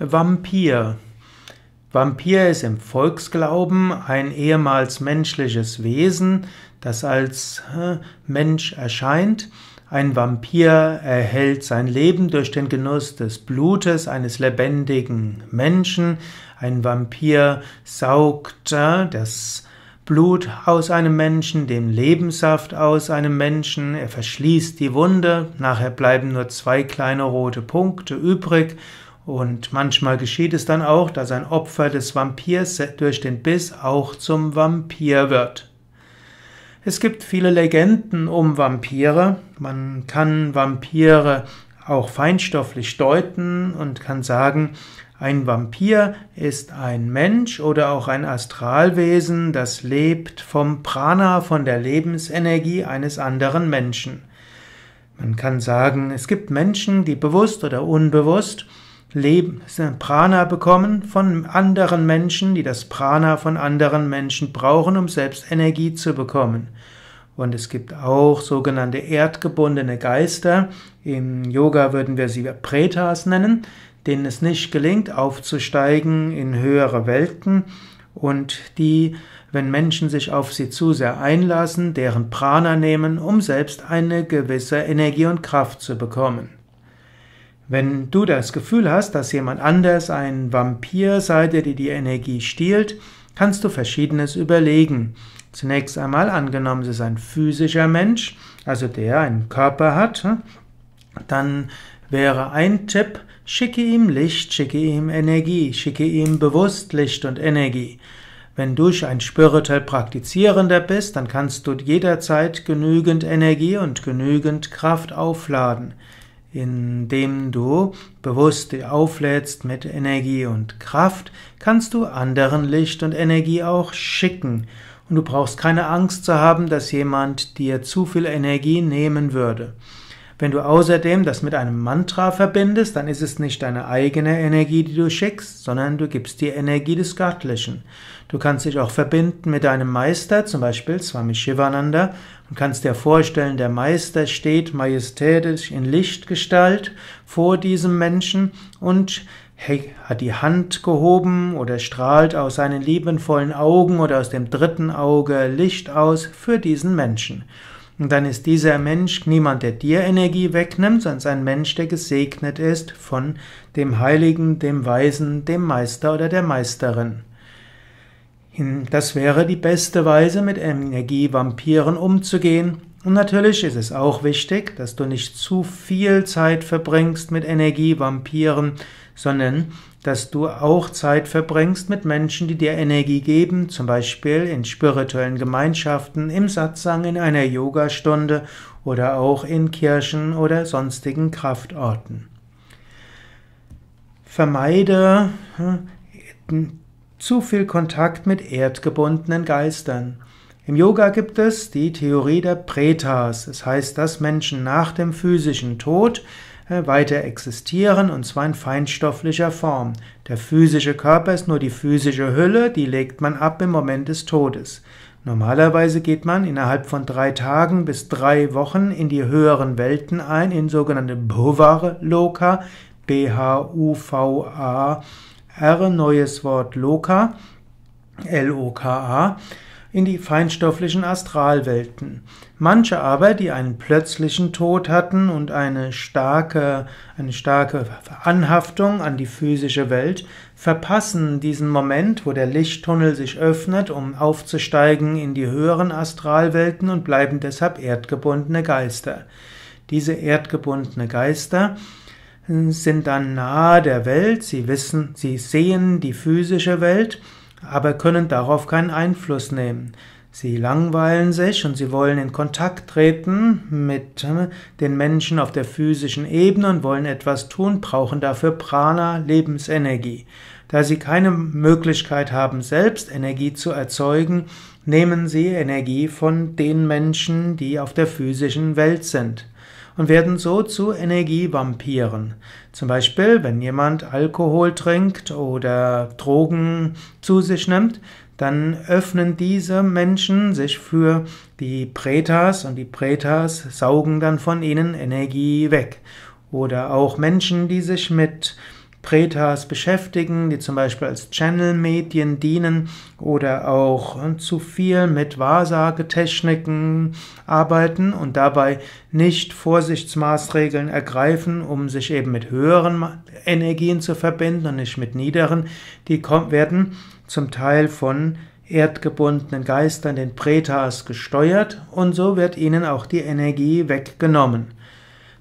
Vampir. Vampir ist im Volksglauben ein ehemals menschliches Wesen, das als Mensch erscheint. Ein Vampir erhält sein Leben durch den Genuss des Blutes eines lebendigen Menschen. Ein Vampir saugt das Blut aus einem Menschen, den Lebenssaft aus einem Menschen, er verschließt die Wunde, nachher bleiben nur zwei kleine rote Punkte übrig und manchmal geschieht es dann auch, dass ein Opfer des Vampirs durch den Biss auch zum Vampir wird. Es gibt viele Legenden um Vampire. Man kann Vampire auch feinstofflich deuten und kann sagen, ein Vampir ist ein Mensch oder auch ein Astralwesen, das lebt vom Prana, von der Lebensenergie eines anderen Menschen. Man kann sagen, es gibt Menschen, die bewusst oder unbewusst Leben, Prana bekommen von anderen Menschen, die das Prana von anderen Menschen brauchen, um selbst Energie zu bekommen. Und es gibt auch sogenannte erdgebundene Geister. Im Yoga würden wir sie Pretas nennen, denen es nicht gelingt, aufzusteigen in höhere Welten und die, wenn Menschen sich auf sie zu sehr einlassen, deren Prana nehmen, um selbst eine gewisse Energie und Kraft zu bekommen. Wenn du das Gefühl hast, dass jemand anders ein Vampir sei, der dir die Energie stiehlt, kannst du verschiedenes überlegen. Zunächst einmal angenommen, es ist ein physischer Mensch, also der einen Körper hat, hm, dann wäre ein Tipp, schicke ihm Licht, schicke ihm Energie, schicke ihm bewusst Licht und Energie. Wenn du ein spirituell praktizierender bist, dann kannst du jederzeit genügend Energie und genügend Kraft aufladen indem du bewusst auflädst mit Energie und Kraft, kannst du anderen Licht und Energie auch schicken. Und du brauchst keine Angst zu haben, dass jemand dir zu viel Energie nehmen würde. Wenn du außerdem das mit einem Mantra verbindest, dann ist es nicht deine eigene Energie, die du schickst, sondern du gibst die Energie des Göttlichen. Du kannst dich auch verbinden mit deinem Meister, zum Beispiel Swami Shivananda, und kannst dir vorstellen, der Meister steht majestätisch in Lichtgestalt vor diesem Menschen und hat die Hand gehoben oder strahlt aus seinen liebenvollen Augen oder aus dem dritten Auge Licht aus für diesen Menschen. Und dann ist dieser Mensch niemand, der dir Energie wegnimmt, sondern ein Mensch, der gesegnet ist von dem Heiligen, dem Weisen, dem Meister oder der Meisterin. Das wäre die beste Weise, mit Energievampiren umzugehen. Und natürlich ist es auch wichtig, dass du nicht zu viel Zeit verbringst mit Energievampiren, sondern dass du auch Zeit verbringst mit Menschen, die dir Energie geben, zum Beispiel in spirituellen Gemeinschaften, im Satsang, in einer Yogastunde oder auch in Kirchen oder sonstigen Kraftorten. Vermeide hm, zu viel Kontakt mit erdgebundenen Geistern. Im Yoga gibt es die Theorie der Pretas. Es das heißt, dass Menschen nach dem physischen Tod äh, weiter existieren und zwar in feinstofflicher Form. Der physische Körper ist nur die physische Hülle, die legt man ab im Moment des Todes. Normalerweise geht man innerhalb von drei Tagen bis drei Wochen in die höheren Welten ein, in sogenannte Bhuvar-Loka, B-H-U-V-A-R, neues Wort Loka, L-O-K-A in die feinstofflichen Astralwelten. Manche aber, die einen plötzlichen Tod hatten und eine starke, eine starke Anhaftung an die physische Welt, verpassen diesen Moment, wo der Lichttunnel sich öffnet, um aufzusteigen in die höheren Astralwelten und bleiben deshalb erdgebundene Geister. Diese erdgebundene Geister sind dann nahe der Welt, sie wissen, sie sehen die physische Welt, aber können darauf keinen Einfluss nehmen. Sie langweilen sich und sie wollen in Kontakt treten mit äh, den Menschen auf der physischen Ebene und wollen etwas tun, brauchen dafür Prana, Lebensenergie. Da sie keine Möglichkeit haben, selbst Energie zu erzeugen, nehmen sie Energie von den Menschen, die auf der physischen Welt sind und werden so zu Energievampiren. Zum Beispiel, wenn jemand Alkohol trinkt oder Drogen zu sich nimmt, dann öffnen diese Menschen sich für die Pretas und die Pretas saugen dann von ihnen Energie weg. Oder auch Menschen, die sich mit Pretas beschäftigen, die zum Beispiel als Channel-Medien dienen oder auch äh, zu viel mit Wahrsagetechniken arbeiten und dabei nicht Vorsichtsmaßregeln ergreifen, um sich eben mit höheren Energien zu verbinden und nicht mit niederen, die werden zum Teil von erdgebundenen Geistern, den Pretas, gesteuert und so wird ihnen auch die Energie weggenommen.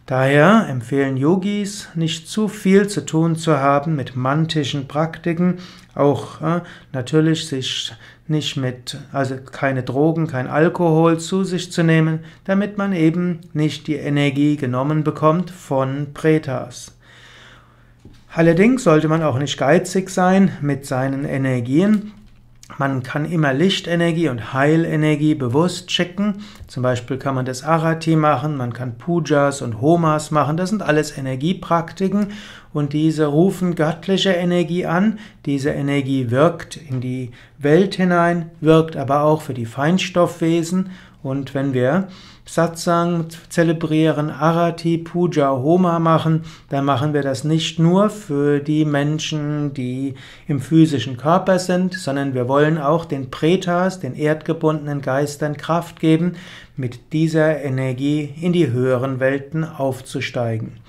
Daher empfehlen Yogis, nicht zu viel zu tun zu haben mit mantischen Praktiken, auch äh, natürlich sich nicht mit, also keine Drogen, kein Alkohol zu sich zu nehmen, damit man eben nicht die Energie genommen bekommt von Pretas. Allerdings sollte man auch nicht geizig sein mit seinen Energien, man kann immer Lichtenergie und Heilenergie bewusst schicken. Zum Beispiel kann man das Arati machen, man kann Pujas und Homas machen. Das sind alles Energiepraktiken und diese rufen göttliche Energie an. Diese Energie wirkt in die Welt hinein, wirkt aber auch für die Feinstoffwesen. Und wenn wir Satsang zelebrieren, Arati, Puja, Homa machen, dann machen wir das nicht nur für die Menschen, die im physischen Körper sind, sondern wir wollen auch den Pretas, den erdgebundenen Geistern Kraft geben, mit dieser Energie in die höheren Welten aufzusteigen.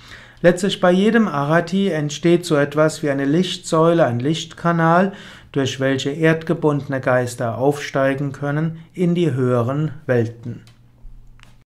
Letztlich bei jedem Arati entsteht so etwas wie eine Lichtsäule, ein Lichtkanal, durch welche erdgebundene Geister aufsteigen können in die höheren Welten.